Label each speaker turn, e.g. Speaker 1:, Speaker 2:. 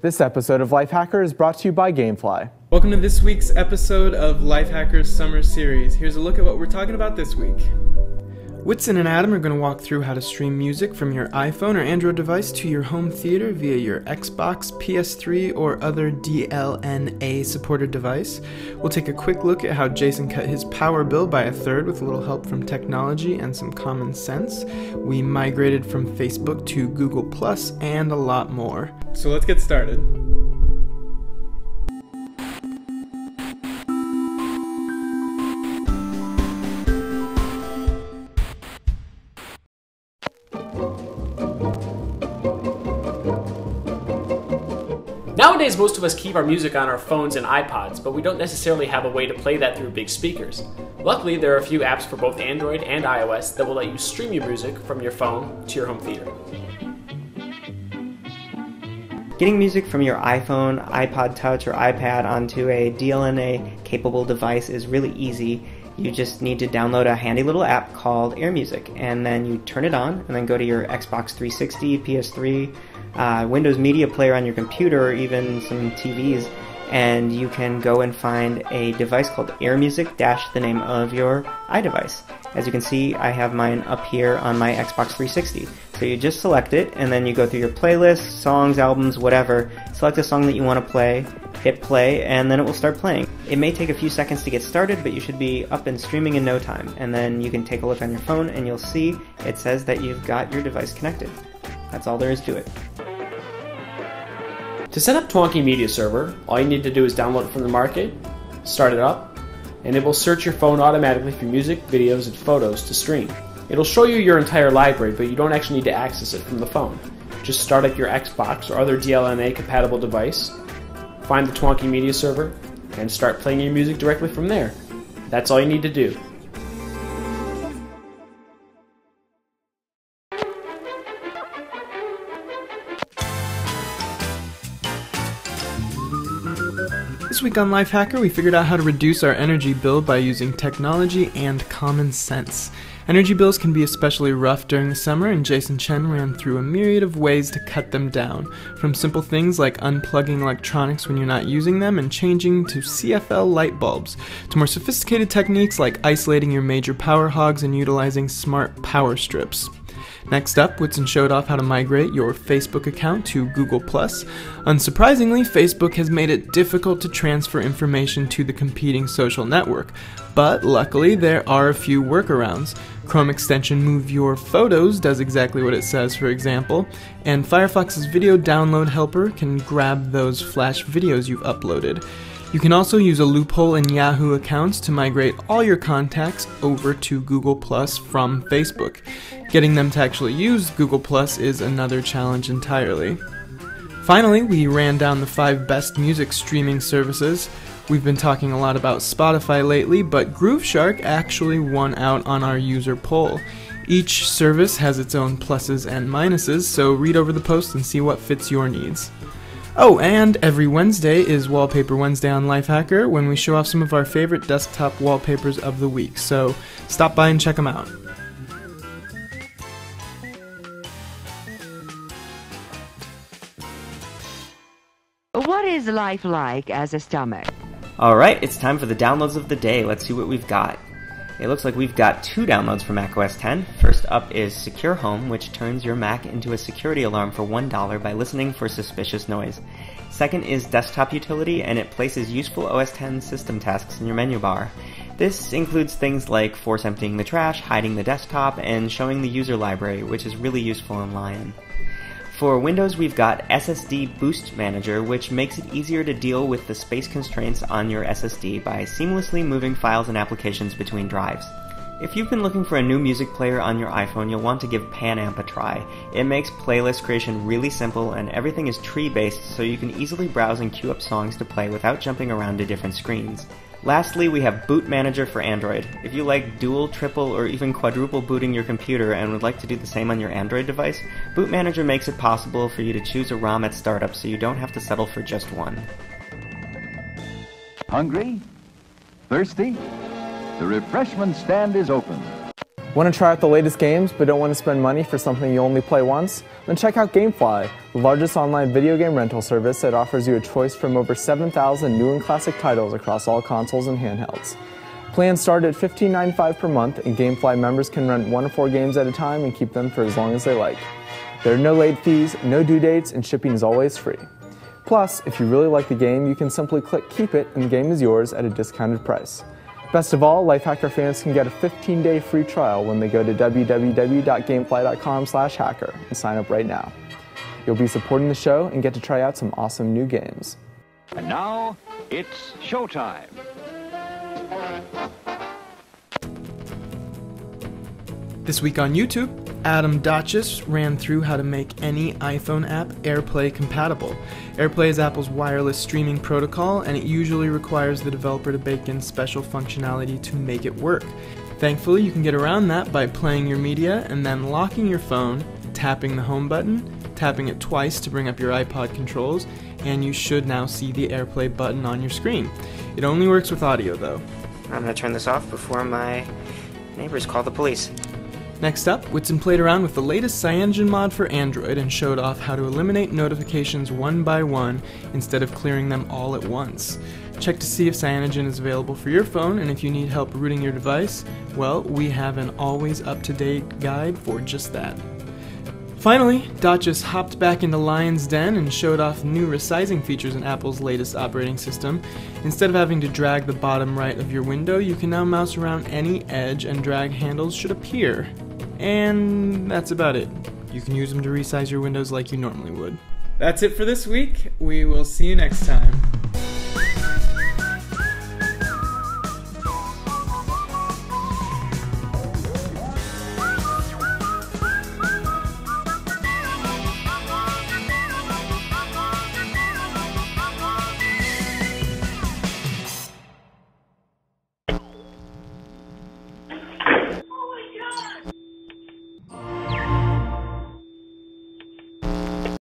Speaker 1: This episode of Lifehacker is brought to you by Gamefly.
Speaker 2: Welcome to this week's episode of Lifehackers Summer Series. Here's a look at what we're talking about this week. Whitson and Adam are going to walk through how to stream music from your iPhone or Android device to your home theater via your Xbox, PS3, or other DLNA supported device. We'll take a quick look at how Jason cut his power bill by a third with a little help from technology and some common sense. We migrated from Facebook to Google Plus and a lot more. So let's get started.
Speaker 3: Nowadays, most of us keep our music on our phones and iPods, but we don't necessarily have a way to play that through big speakers. Luckily, there are a few apps for both Android and iOS that will let you stream your music from your phone to your home theater.
Speaker 4: Getting music from your iPhone, iPod Touch, or iPad onto a DLNA capable device is really easy. You just need to download a handy little app called AirMusic, and then you turn it on, and then go to your Xbox 360, PS3, uh, Windows Media Player on your computer, or even some TVs, and you can go and find a device called Air Music dash the name of your iDevice. As you can see, I have mine up here on my Xbox 360. So you just select it, and then you go through your playlist, songs, albums, whatever, select a song that you want to play, hit play, and then it will start playing. It may take a few seconds to get started, but you should be up and streaming in no time. And then you can take a look on your phone, and you'll see it says that you've got your device connected. That's all there is to it.
Speaker 3: To set up Twonky Media Server, all you need to do is download it from the market, start it up, and it will search your phone automatically for music, videos, and photos to stream. It'll show you your entire library, but you don't actually need to access it from the phone. Just start up your Xbox or other DLNA compatible device, find the Twonky Media Server, and start playing your music directly from there. That's all you need to do.
Speaker 2: This week on Lifehacker, we figured out how to reduce our energy bill by using technology and common sense. Energy bills can be especially rough during the summer, and Jason Chen ran through a myriad of ways to cut them down. From simple things like unplugging electronics when you're not using them and changing to CFL light bulbs, to more sophisticated techniques like isolating your major power hogs and utilizing smart power strips. Next up, Whitson showed off how to migrate your Facebook account to Google+. Unsurprisingly, Facebook has made it difficult to transfer information to the competing social network, but luckily there are a few workarounds. Chrome extension Move Your Photos does exactly what it says, for example, and Firefox's video download helper can grab those flash videos you've uploaded. You can also use a loophole in Yahoo accounts to migrate all your contacts over to Google Plus from Facebook. Getting them to actually use Google Plus is another challenge entirely. Finally, we ran down the five best music streaming services. We've been talking a lot about Spotify lately, but Grooveshark actually won out on our user poll. Each service has its own pluses and minuses, so read over the post and see what fits your needs. Oh, and every Wednesday is Wallpaper Wednesday on Lifehacker when we show off some of our favorite desktop wallpapers of the week, so stop by and check them out.
Speaker 5: What is life like as a stomach?
Speaker 4: Alright, it's time for the downloads of the day. Let's see what we've got. It looks like we've got two downloads for macOS 10. First up is Secure Home, which turns your Mac into a security alarm for $1 by listening for suspicious noise. Second is Desktop Utility, and it places useful OS 10 system tasks in your menu bar. This includes things like force emptying the trash, hiding the desktop, and showing the user library, which is really useful in Lion. For Windows, we've got SSD Boost Manager, which makes it easier to deal with the space constraints on your SSD by seamlessly moving files and applications between drives. If you've been looking for a new music player on your iPhone, you'll want to give Panamp a try. It makes playlist creation really simple and everything is tree based so you can easily browse and queue up songs to play without jumping around to different screens. Lastly, we have Boot Manager for Android. If you like dual, triple, or even quadruple booting your computer and would like to do the same on your Android device, Boot Manager makes it possible for you to choose a ROM at startup so you don't have to settle for just one.
Speaker 6: Hungry? Thirsty? The refreshment stand is open.
Speaker 1: Want to try out the latest games but don't want to spend money for something you only play once? Then check out Gamefly, the largest online video game rental service that offers you a choice from over 7,000 new and classic titles across all consoles and handhelds. Plans start at $15.95 per month, and Gamefly members can rent one to four games at a time and keep them for as long as they like. There are no late fees, no due dates, and shipping is always free. Plus, if you really like the game, you can simply click Keep It and the game is yours at a discounted price. Best of all, Lifehacker fans can get a 15-day free trial when they go to www.gamefly.com/hacker and sign up right now. You'll be supporting the show and get to try out some awesome new games.
Speaker 6: And now it's showtime.
Speaker 2: This week on YouTube, Adam Dachis ran through how to make any iPhone app AirPlay compatible. AirPlay is Apple's wireless streaming protocol, and it usually requires the developer to bake in special functionality to make it work. Thankfully, you can get around that by playing your media and then locking your phone, tapping the home button, tapping it twice to bring up your iPod controls, and you should now see the AirPlay button on your screen. It only works with audio though.
Speaker 4: I'm gonna turn this off before my neighbors call the police.
Speaker 2: Next up, Whitson played around with the latest Cyanogen mod for Android and showed off how to eliminate notifications one by one instead of clearing them all at once. Check to see if Cyanogen is available for your phone, and if you need help rooting your device, well, we have an always up to date guide for just that. Finally, Dachis hopped back into Lion's Den and showed off new resizing features in Apple's latest operating system. Instead of having to drag the bottom right of your window, you can now mouse around any edge and drag handles should appear. And that's about it. You can use them to resize your windows like you normally would. That's it for this week. We will see you next time.